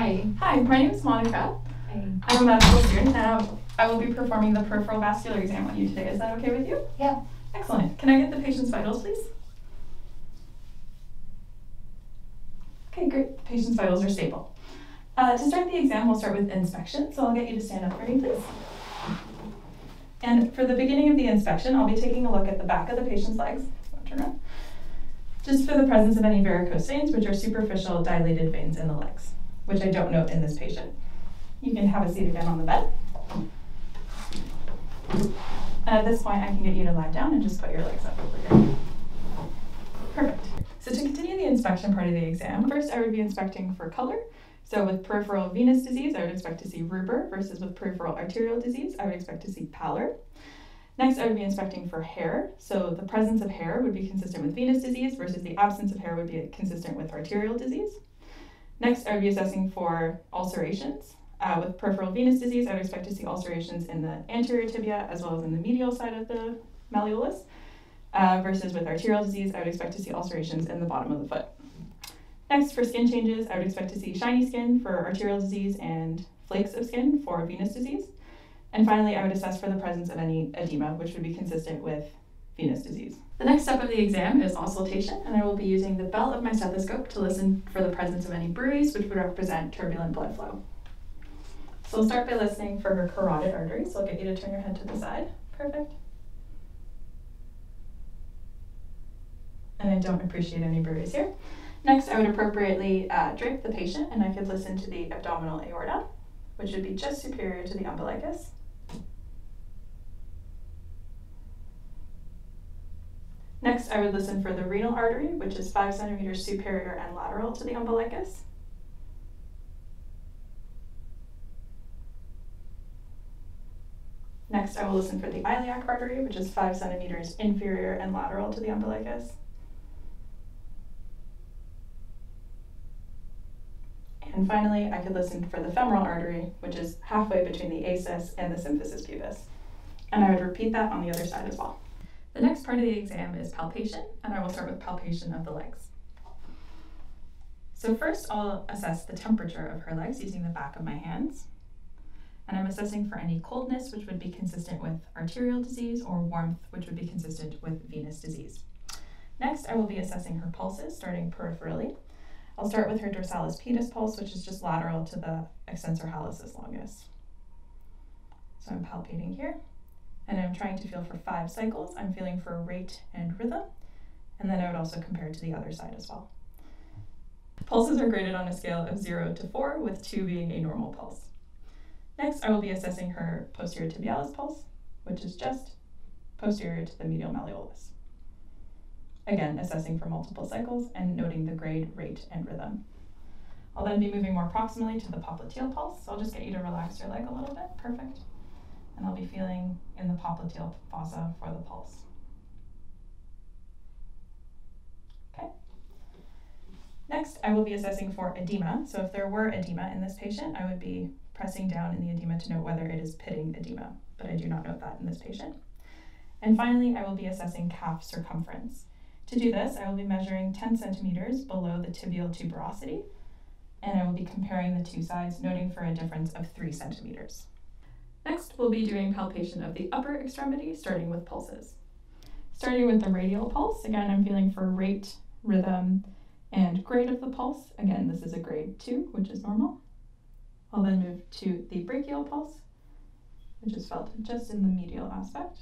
Hi. Hi, my name is Monica. Hi. I'm a medical student and I will be performing the peripheral vascular exam on you today. Is that okay with you? Yeah. Excellent. Can I get the patient's vitals, please? Okay, great. The patient's vitals are stable. Uh, to start the exam, we'll start with inspection. So I'll get you to stand up for me, please. And for the beginning of the inspection, I'll be taking a look at the back of the patient's legs. Turn around. Just for the presence of any varicose veins, which are superficial dilated veins in the legs, which I don't note in this patient. You can have a seat again on the bed. At this point, I can get you to lie down and just put your legs up over here. Perfect. So to continue the inspection part of the exam, first I would be inspecting for color. So with peripheral venous disease, I would expect to see rubor versus with peripheral arterial disease, I would expect to see pallor. Next, I would be inspecting for hair. So the presence of hair would be consistent with venous disease versus the absence of hair would be consistent with arterial disease. Next, I would be assessing for ulcerations. Uh, with peripheral venous disease, I would expect to see ulcerations in the anterior tibia as well as in the medial side of the malleolus. Uh, versus with arterial disease, I would expect to see ulcerations in the bottom of the foot. Next, for skin changes, I would expect to see shiny skin for arterial disease and flakes of skin for venous disease. And finally, I would assess for the presence of any edema, which would be consistent with venous disease. The next step of the exam is auscultation, and I will be using the bell of my stethoscope to listen for the presence of any bruits, which would represent turbulent blood flow. So we'll start by listening for her carotid artery. So I'll get you to turn your head to the side. Perfect. And I don't appreciate any bruits here. Next, I would appropriately uh, drape the patient, and I could listen to the abdominal aorta, which would be just superior to the umbilicus. Next, I would listen for the renal artery, which is 5 centimeters superior and lateral to the umbilicus. Next, I will listen for the iliac artery, which is 5 centimeters inferior and lateral to the umbilicus. And finally, I could listen for the femoral artery, which is halfway between the ASIS and the symphysis pubis. And I would repeat that on the other side as well. The next part of the exam is palpation, and I will start with palpation of the legs. So first I'll assess the temperature of her legs using the back of my hands. And I'm assessing for any coldness, which would be consistent with arterial disease, or warmth, which would be consistent with venous disease. Next, I will be assessing her pulses, starting peripherally. I'll start with her dorsalis pedis pulse, which is just lateral to the extensor hallucis longus. So I'm palpating here and I'm trying to feel for five cycles. I'm feeling for rate and rhythm, and then I would also compare to the other side as well. Pulses are graded on a scale of 0 to 4, with 2 being a normal pulse. Next, I will be assessing her posterior tibialis pulse, which is just posterior to the medial malleolus. Again, assessing for multiple cycles and noting the grade, rate, and rhythm. I'll then be moving more proximally to the popliteal pulse, so I'll just get you to relax your leg a little bit. Perfect and I'll be feeling in the popliteal fossa for the pulse. Okay. Next, I will be assessing for edema. So if there were edema in this patient, I would be pressing down in the edema to note whether it is pitting edema, but I do not note that in this patient. And finally, I will be assessing calf circumference. To do this, I will be measuring 10 centimeters below the tibial tuberosity, and I will be comparing the two sides, noting for a difference of 3 centimeters. Next, we'll be doing palpation of the upper extremity, starting with pulses. Starting with the radial pulse, again, I'm feeling for rate, rhythm, and grade of the pulse. Again, this is a grade 2, which is normal. I'll then move to the brachial pulse, which is felt just in the medial aspect.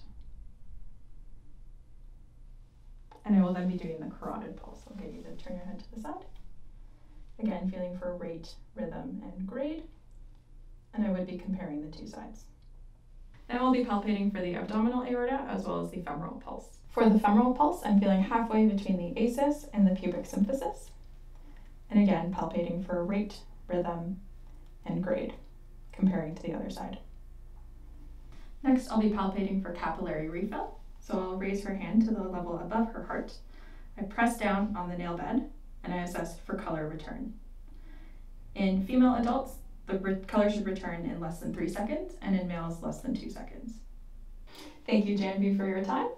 And I will then be doing the carotid pulse. I'll get you to turn your head to the side. Again, feeling for rate, rhythm, and grade and I would be comparing the two sides. Then we'll be palpating for the abdominal aorta as well as the femoral pulse. For the femoral pulse, I'm feeling halfway between the ASIS and the pubic symphysis. And again, palpating for rate, rhythm, and grade, comparing to the other side. Next, I'll be palpating for capillary refill. So I'll raise her hand to the level above her heart. I press down on the nail bed and I assess for color return. In female adults, the color should return in less than three seconds, and in males, less than two seconds. Thank you, Janvi, for your time.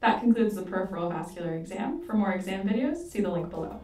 That concludes the peripheral vascular exam. For more exam videos, see the link below.